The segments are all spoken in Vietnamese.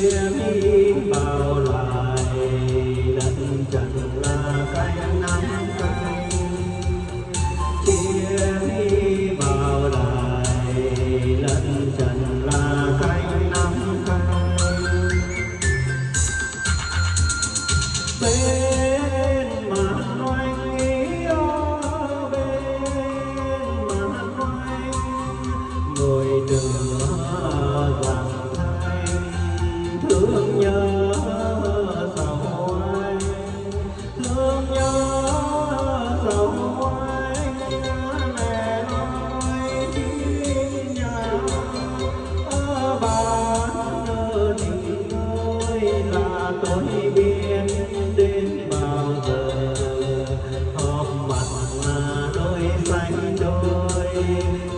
me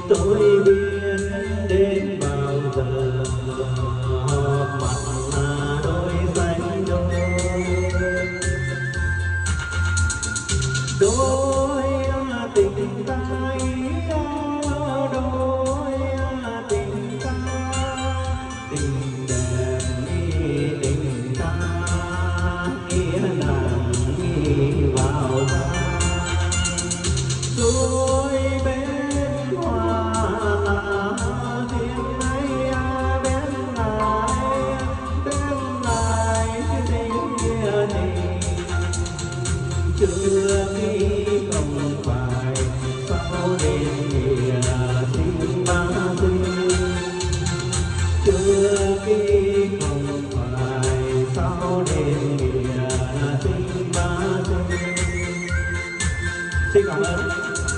tôi biết đến bao giờ họp mặt là đôi xanh đôi đôi tình ta đôi tình ta, tình chưa khi không phải, sau đêm nghĩa tình ba tư chưa khi không phải, sau đêm nghĩa tình ba tư xin cảm ơn.